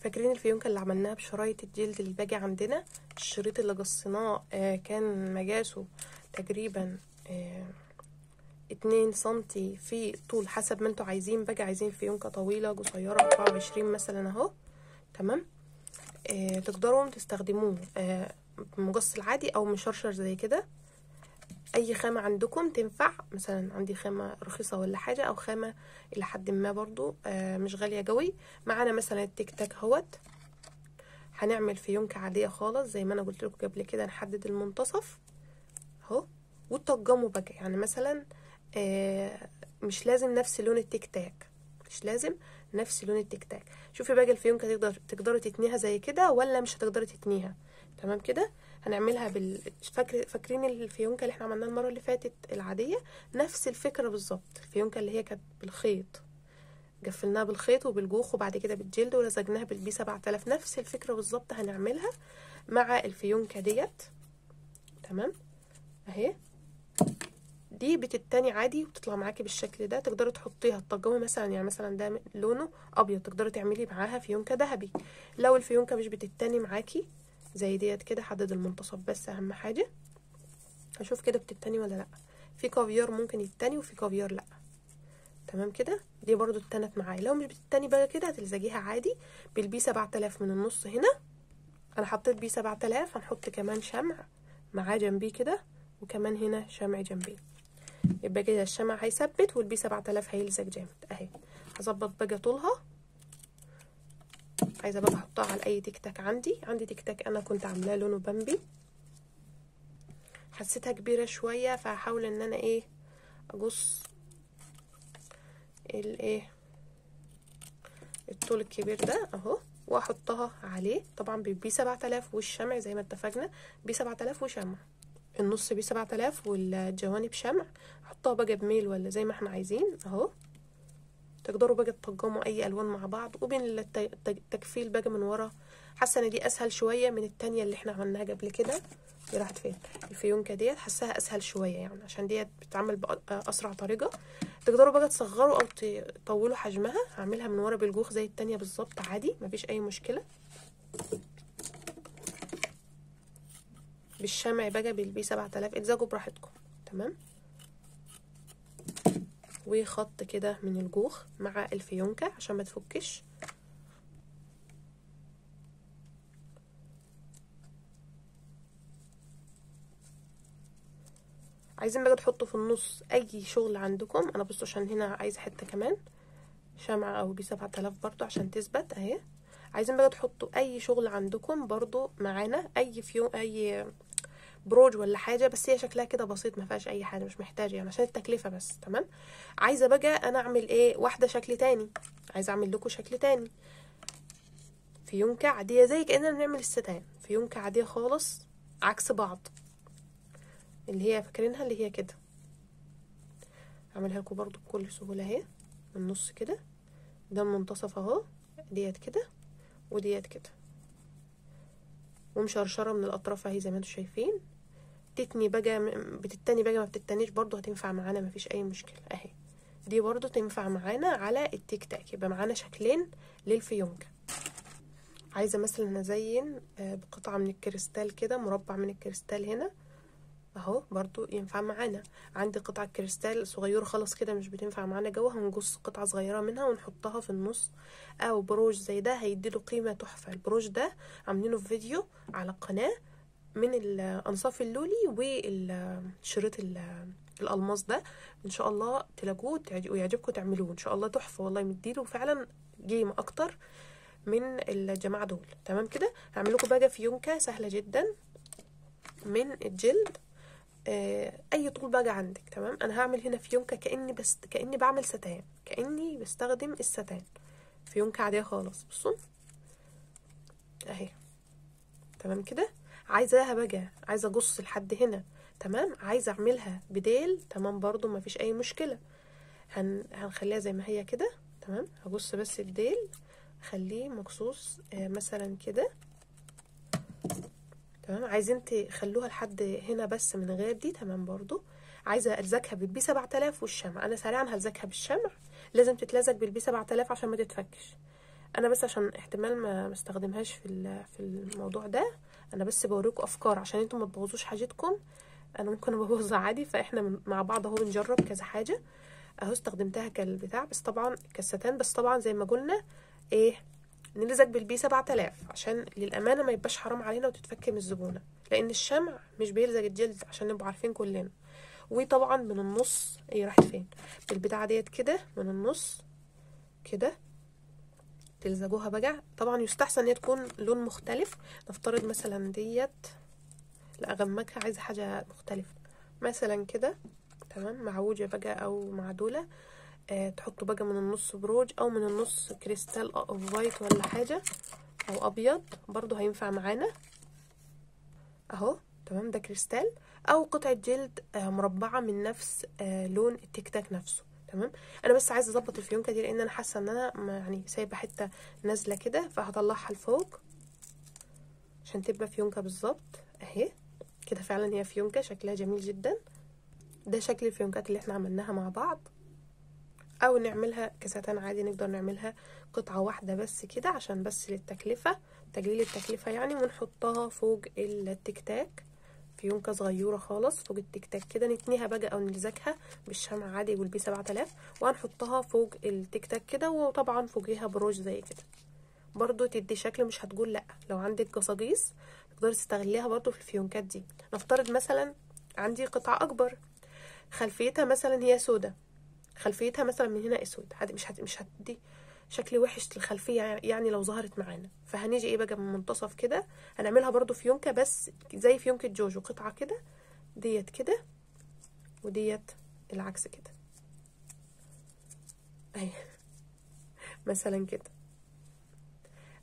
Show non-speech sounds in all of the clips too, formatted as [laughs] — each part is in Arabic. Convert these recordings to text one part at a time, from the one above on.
فاكرين الفيونكة اللي عملناها بشرايط الجلد اللي باجي عندنا؟ الشريط اللي قصيناه آه كان مقاسه تقريبا آه اتنين سنتي في طول حسب ما أنتوا عايزين. باجي عايزين فيونكة طويلة قصيرة أربعة وعشرين مثلا أهو. تمام؟ آه تقدروا تستخدموه مقص العادي أو مشرشر زي كده. أي خامة عندكم تنفع مثلا عندي خامة رخيصة ولا حاجة أو خامة إلى حد ما برضو آه مش غالية قوي. معانا مثلا التيك تاك اهوت هنعمل فيونكة عادية خالص زي ما أنا قلت لكم قبل كده نحدد المنتصف. أهو. وتطقموا بقى. يعني مثلا آه مش لازم نفس لون التيك تاك. مش لازم نفس لون التيك تاك. شوفي بقى الفيونكة تقدر تقدري تتنيها زي كده ولا مش هتقدري تتنيها. تمام كده؟ هنعملها بال فاكر فاكرين الفيونكة اللي إحنا عملناها المرة اللي فاتت العادية؟ نفس الفكرة بالظبط الفيونكة اللي هي كانت بالخيط. قفلناها بالخيط وبالجوخ وبعد كده بالجلد ولزجناها بالبي 7000 نفس الفكرة بالظبط هنعملها مع الفيونكة ديت. تمام؟ اهي. دي بتتني عادي وبتطلع معاكي بالشكل ده. تقدري تحطيها تطجمي مثلا يعني مثلا ده لونه أبيض تقدري تعملي معاها فيونكة ذهبي. لو الفيونكة مش بتتني معاكي زي ديت كده حدد المنتصف بس أهم حاجة. هشوف كده بتتني ولا لأ. في كافيار ممكن يتني وفي كافيار لأ. تمام كده؟ دي برضو اتنت معايا. لو مش بتتني بقى كده هتلزجيها عادي. بال B 7000 من النص هنا. أنا حطيت B 7000 هنحط كمان شمع معاه جنبيه كده وكمان هنا شمع جنبيه. يبقى كده الشمع هيثبت وال B 7000 هيلزج جامد. أهي. هظبط بقى طولها. عايزة بقى أحطها على أي تيك تاك عندي. عندي تيك تاك أنا كنت عاملاه لونه بامبي. حسيتها كبيرة شوية فهحاول إن أنا إيه اقص الايه الطول الكبير ده أهو وأحطها عليه. طبعا بي 7000 والشمع زي ما اتفقنا. بي 7000 وشمع. النص بي 7000 والجوانب شمع. أحطها بقى بميل ولا زي ما إحنا عايزين أهو. تقدروا بقى تطجموا أي ألوان مع بعض وبين التكفيل بقى من ورا. حاسة إن دي أسهل شوية من التانية اللي إحنا عملناها قبل كده. دي راحت فين؟ الفيونكة ديت حاساها أسهل شوية يعني عشان ديت بتتعمل باسرع طريقة. تقدروا بقى تصغروا أو تطولوا حجمها. هعملها من ورا بالجوخ زي التانية بالظبط عادي مفيش أي مشكلة. بالشمع بقى بالبي 7000 الزجوا براحتكم. تمام؟ وخط كده من الجوخ مع الفيونكة عشان ما تفكش. عايزين بقى تحطوا في النص أي شغل عندكم. أنا بصوا عشان هنا عايزة حتة كمان. شمعة أو B 7000 برضو عشان تثبت أهي. عايزين بقى تحطوا أي شغل عندكم برضو معانا. أي فيو أي بروج ولا حاجة بس هي شكلها كده بسيط ما فيهاش أي حاجة مش محتاجة يعني عشان التكلفة بس تمام؟ عايزة بقى أنا أعمل إيه؟ واحدة شكل تاني. عايزة أعمل لكم شكل تاني. فيونكه عاديه زي كأننا بنعمل الستان. فيونكه عاديه خالص عكس بعض. اللي هي فاكرينها اللي هي كده. اعملها لكم برضو بكل سهولة أهي من النص كده. ده المنتصف أهو ديت كده وديت كده. ومشرشرة من الأطراف أهي زي ما أنتم شايفين. تتني بقى بتتني بقى ما بتتنيش برضو هتنفع معانا مفيش أي مشكلة أهي. دي برضو تنفع معانا على التيك تاك يبقى معانا شكلين للفيونكة. عايزة مثلا أزين بقطعة من الكريستال كده مربع من الكريستال هنا. أهو برضو ينفع معانا. عندي قطعة كريستال صغيرة خالص كده مش بتنفع معانا جوه هنقص قطعة صغيرة منها ونحطها في النص. أو بروج زي ده هيديله قيمة تحفة. البروج ده عاملينه في فيديو على القناة من الأنصاف اللولي والشريط الألماس ده. إن شاء الله تلاقوه ويعجبكم تعملوه. إن شاء الله تحفة والله مديله. فعلا قيمة أكتر من الجماعة دول. تمام كده؟ هعمل لكم بقى فيونكة سهلة جدا. من الجلد. أي طول بقى عندك. تمام؟ أنا هعمل هنا فيونكه كأني بس كأني بعمل ستان. كأني بستخدم الستان. فيونكه عادية خالص. بصوا. أهي. تمام كده؟ عايزاها بقى عايزة اقص لحد هنا. تمام؟ عايزة أعملها بديل. تمام برضو ما فيش أي مشكلة. هن... هنخليها زي ما هي كده. تمام؟ هقص بس الديل. اخليه مقصوص آه مثلا كده. تمام؟ عايزين تخلوها لحد هنا بس من غير دي. تمام برضو. عايزة الزقها بال B 7000 والشمع. أنا سريعا هلزقها بالشمع. لازم تتلزق بال B 7000 عشان ما تتفكش. أنا بس عشان احتمال ما استخدمهاش في في الموضوع ده. أنا بس بوريكم أفكار عشان أنتم ما تبوظوش حاجتكم. أنا ممكن أبوظها عادي فإحنا مع بعض أهو بنجرب كذا حاجة. أهو استخدمتها كالبتاع بس طبعا كستان بس طبعا زي ما قلنا إيه نلزق بالبي 7000 عشان للأمانة ما يبقاش حرام علينا وتتفك من الزبونة. لأن الشمع مش بيلزق الجلد عشان نبقى عارفين كلنا. وطبعا من النص إيه راحت فين؟ بالبتاعه ديت كده من النص كده. تلزقوها بقى طبعا يستحسن إن هي تكون لون مختلف. نفترض مثلا ديت لا أغمقها عايزة حاجة مختلفة. مثلا كده تمام معوجه بقى أو معدوله آه تحطوا بقى من النص بروج أو من النص كريستال أو white ولا حاجة أو أبيض. برضو هينفع معانا. أهو تمام ده كريستال. أو قطعة جلد آه مربعة من نفس آه لون التيك تاك نفسه. تمام؟ أنا بس عايزة أظبط الفيونكة دي لأن أنا حاسة إن أنا يعني سايبة حتة نازلة كده فهطلعها لفوق عشان تبقى فيونكة بالظبط أهي. كده فعلا هي فيونكة شكلها جميل جدا. ده شكل الفيونكات اللي إحنا عملناها مع بعض. أو نعملها كستان عادي نقدر نعملها قطعة واحدة بس كده عشان بس للتكلفة. تقليل التكلفة يعني ونحطها فوق التيك تاك. فيونكة صغيرة خالص فوق التيك تاك كده نتنيها بقى أو نلزقها بالشمع عادي وال B 7000 وهنحطها فوق التيك تاك كده وطبعا فوقيها بروج زي كده. برضو تدي شكل مش هتقول لأ. لو عندك قصاقيص تقدري تستغليها برضو في الفيونكات دي. نفترض مثلا عندي قطعة أكبر خلفيتها مثلا هي سودة خلفيتها مثلا من هنا أسود. مش. مش هتدي شكل وحش للخلفية يعني لو ظهرت معانا. فهنيجي إيه بقى من منتصف كده؟ هنعملها برضو فيونكه بس زي فيونكه جوجو قطعة كده ديت كده وديت العكس كده. اهي [laughs] مثلا كده.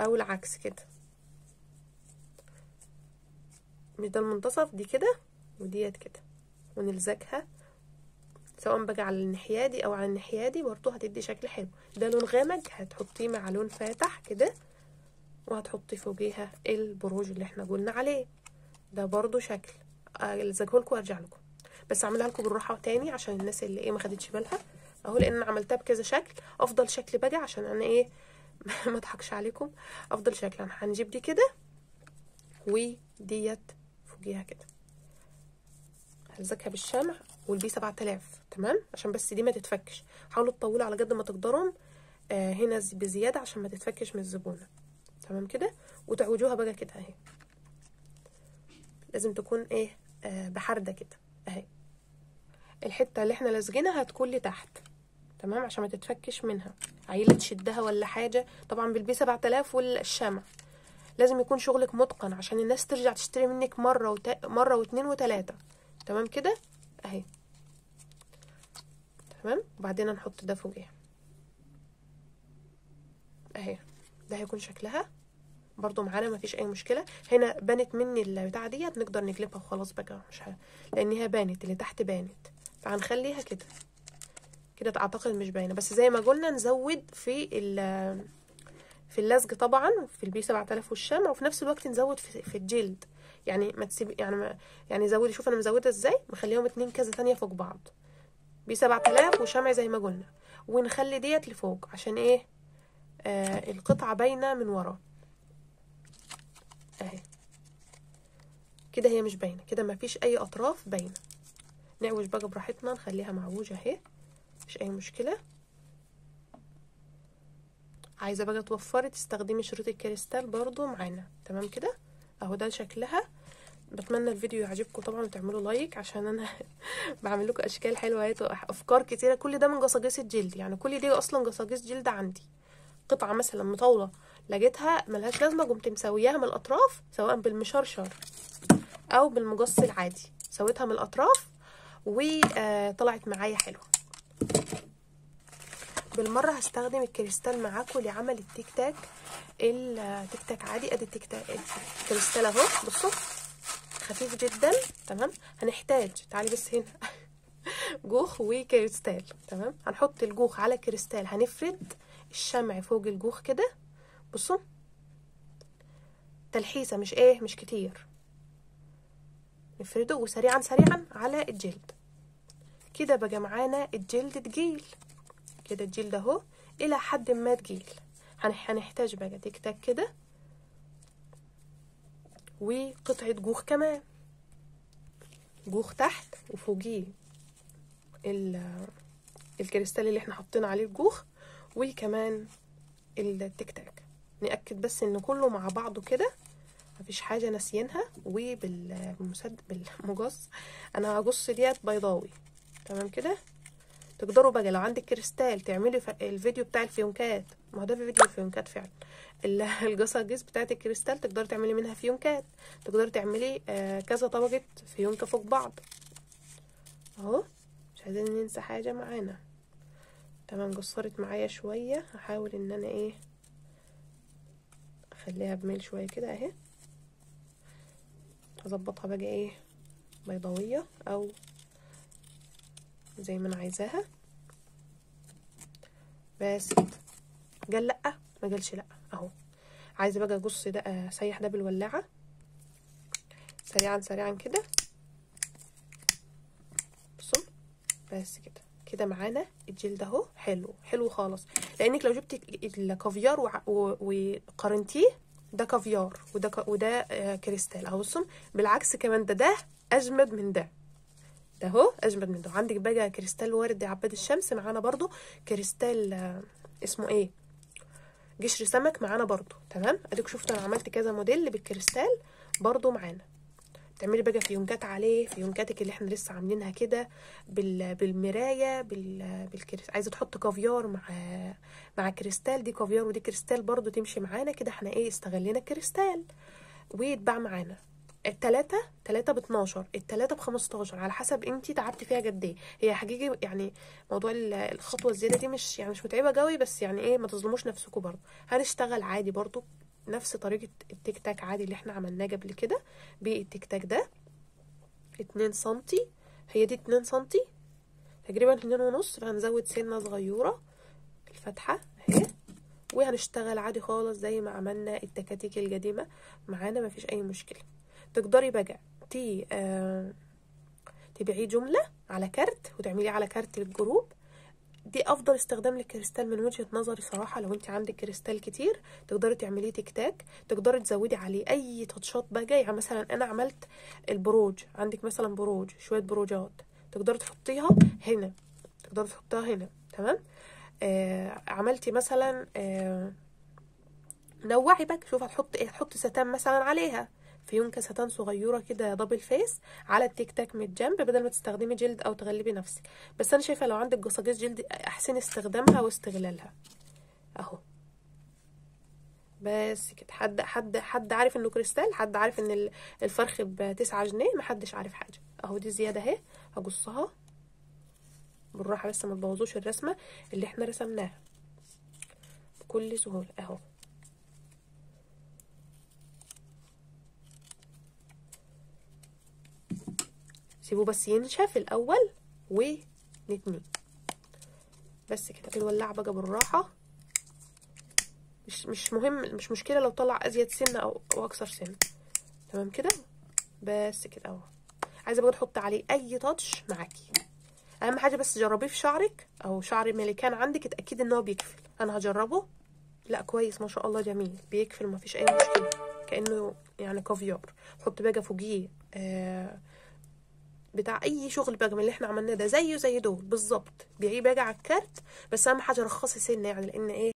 أو العكس كده. مش ده المنتصف؟ دي كده وديت كده. ونلزقها. سواء بقى على الناحية دي أو على الناحية دي برضو هتدي شكل حلو. ده لون غامق هتحطيه مع لون فاتح كده وهتحطي فوقيها البروج اللي إحنا قلنا عليه. ده برضو شكل. الزقه لكم وارجع لكم. بس أعملها لكم بالراحة تاني عشان الناس اللي إيه ما خدتش بالها. أهو لأن أنا عملتها بكذا شكل. أفضل شكل بقى عشان أنا إيه [laughs] ما أضحكش عليكم. أفضل شكل. هنجيب دي كده وديت فوقيها كده. هلزقها بالشمع. والبي 7000 تمام؟ عشان بس دي ما تتفكش. حاولوا تطولوا على قد ما تقدروا آه هنا بزيادة عشان ما تتفكش من الزبونة. تمام كده؟ وتعوجوها بقى كده اهي. لازم تكون إيه آه بحرده كده اهي. الحتة اللي إحنا لازقينها هتكون لتحت تمام؟ عشان ما تتفكش منها. عيلة تشدها ولا حاجة؟ طبعا بالبي 7000 والشمع. لازم يكون شغلك متقن عشان الناس ترجع تشتري منك مرة وت... مرة واتنين وتلاتة. تمام كده؟ اهي. تمام؟ وبعدين نحط ده فوقيها اهي ده هيكون شكلها. برضو معانا مفيش أي مشكلة. هنا بانت مني البتاعة ديت نقدر نقلبها وخلاص بقى. مش ه... لأن هي بانت اللي تحت بانت. فهنخليها كده. كده أعتقد مش باينة. بس زي ما قلنا نزود في في اللزق طبعا في البي 7000 والشمع وفي نفس الوقت نزود في, في الجلد. يعني ما تسيب يعني ما يعني زودي شوف أنا مزودة إزاي؟ مخليهم اتنين كذا تانية فوق بعض. بي 7000 وشمع زي ما قلنا. ونخلي ديت لفوق عشان إيه؟ آه القطعة باينة من ورا. أهي. كده هي مش باينة. كده مفيش أي أطراف باينة. نعوج بقى براحتنا نخليها معوجة أهي. مش أي مشكلة. عايزة بقى توفري تستخدمي شريط الكريستال برضو معانا. تمام كده؟ أهو ده شكلها. بتمنى الفيديو يعجبكم طبعا وتعملوا like عشان أنا [laughs] بعمل لكم أشكال حلوة أفكار كتيرة. كل ده من قصاقيص الجلد. يعني كل دي أصلا قصاقيص جلد عندي. قطعة مثلا مطوله لقيتها ملهاش لازمة قمت مسوياها من الأطراف سواء بالمشرشر أو بالمقص العادي. سويتها من الأطراف وطلعت معايا حلوة. بالمرة هستخدم الكريستال معاكم لعمل التيك تاك التيك تاك عادي. أدي التيك تاك الكريستال أهو. بصوا. خفيف جدا تمام؟ هنحتاج تعالي بس هنا. [laughs] جوخ وكريستال تمام؟ هنحط الجوخ على كريستال هنفرد الشمع فوق الجوخ كده. بصوا تلحيسة مش إيه مش كتير. نفرده وسريعا سريعا على الجلد. كده بقى معانا الجلد تقيل. كده الجلد أهو إلى حد ما هنح- هنحتاج بقى تيك تاك كده. وقطعة جوخ كمان. جوخ تحت وفوقيه ال- الكريستال اللي إحنا حاطين عليه الجوخ وكمان التيك تاك نأكد بس إن كله مع بعضه كده مفيش حاجة ناسيينها. وبالمسد بالمجص أنا هجص ديت بيضاوي تمام كده؟ تقدروا بقى لو عندك كريستال تعملي الفيديو بتاع الفيونكات. ما هو ده في فيديو الفيونكات فعلا. ال- [laughs] الجصاجيس بتاعت الكريستال تقدري تعملي منها فيونكات. تقدري تعملي آه، كذا طبقة فيونكة فوق بعض. أهو. مش عايزين ننسى حاجة معانا. تمام قصرت معايا شوية. هحاول إن أنا إيه أخليها بميل شوية كده أهي. أظبطها بقى إيه بيضاوية أو زي ما أنا عايزاها. بس كده قال لأ ما قالش لأ أهو. عايزة بقى اقص ده اسيح ده بالولاعة. سريعا سريعا كده. بصوا بس كده. كده معانا الجلد أهو. حلو حلو خالص. لأنك لو جبت الكافيار وقارنتيه ده كافيار وده. وده آه، كريستال. أهو بصوا بالعكس كمان ده ده أجمد من ده. ده اهو أجمد من ده. عندك بقى كريستال ورد عباد الشمس معانا برضو كريستال آه، اسمه إيه؟ قشر سمك معانا برضو. تمام؟ أديك شفت أنا عملت كذا موديل بالكريستال برضو معانا. تعملي بقى فيونكات عليه فيونكاتك اللي إحنا لسه عاملينها كده بال... بالمراية بال... عايزة تحط كافيار مع مع كريستال دي كافيار ودي كريستال برضو تمشي معانا كده. إحنا إيه استغلينا الكريستال. ويتباع معانا. التلاتة تلاتة ب 12 التلاتة ب 15 على حسب انتي تعبتي فيها قد إيه. هي حقيقي يعني موضوع ال- الخطوة الزيادة دي مش يعني مش متعبة قوي بس يعني إيه ما تظلموش نفسكم برضو هنشتغل عادي برضو نفس طريقة التيك تاك عادي اللي إحنا عملناه قبل كده. بالتيك تاك ده اتنين سنتي هي دي اتنين سنتي تقريبا اتنين ونص فهنزود سنة صغيرة الفتحة اهي وهنشتغل عادي خالص زي ما عملنا التكاتيك القديمة. معانا مفيش أي مشكلة. تقدري بقى تي آه تبيعيه جملة على كارت وتعمليه على كارت للجروب دي أفضل استخدام للكريستال من وجهة نظري صراحة لو انت عندك كريستال كتير تقدري تعمليه تيك تاك تقدري تزودي عليه أي تاتشات بقى. يعني مثلا أنا عملت البروج عندك مثلا بروج شوية بروجات تقدري تحطيها هنا تقدري تحطيها هنا تمام؟ آه عملتي مثلا آه نوعي بقى شوف هتحط إيه هتحط ستان مثلا عليها. فيونكة ستان صغيرة كده double face على التيك تاك من الجنب بدل ما تستخدمي جلد أو تغلبي نفسك. بس أنا شايفة لو عندك قصاقيص جلد أحسن استخدامها واستغلالها. أهو. بس كده. حد حد حد عارف إنه كريستال حد عارف إن ال- الفرخ بتسعة جنيه محدش عارف حاجة. أهو دي زيادة أهي. هقصها بالراحة بس ما تبوظوش الرسمة اللي إحنا رسمناها. بكل سهولة. أهو. سيبوه بس ينشف الأول ونتنيه بس كده بالولاعة بقى بالراحة. مش مش مهم مش مشكلة لو طلع أزيد سنة أو أو أكثر سنة تمام كده؟ بس كده أهو. عايزة بقى تحط عليه أي تاتش معاكي. أهم حاجة بس جربيه في شعرك أو شعر ملكان عندك اتأكدي إن هو بيكفل. أنا هجربه. لا كويس ما شاء الله جميل. بيكفل ما فيش أي مشكلة. كأنه يعني كافيار. حط بقى فوقيه آه بتاع أي شغل بقى اللي إحنا عملناه ده زيه زي دول بالظبط. بيعيه بقى على الكارت بس أهم حاجة رخصي سنة يعني لأن إيه؟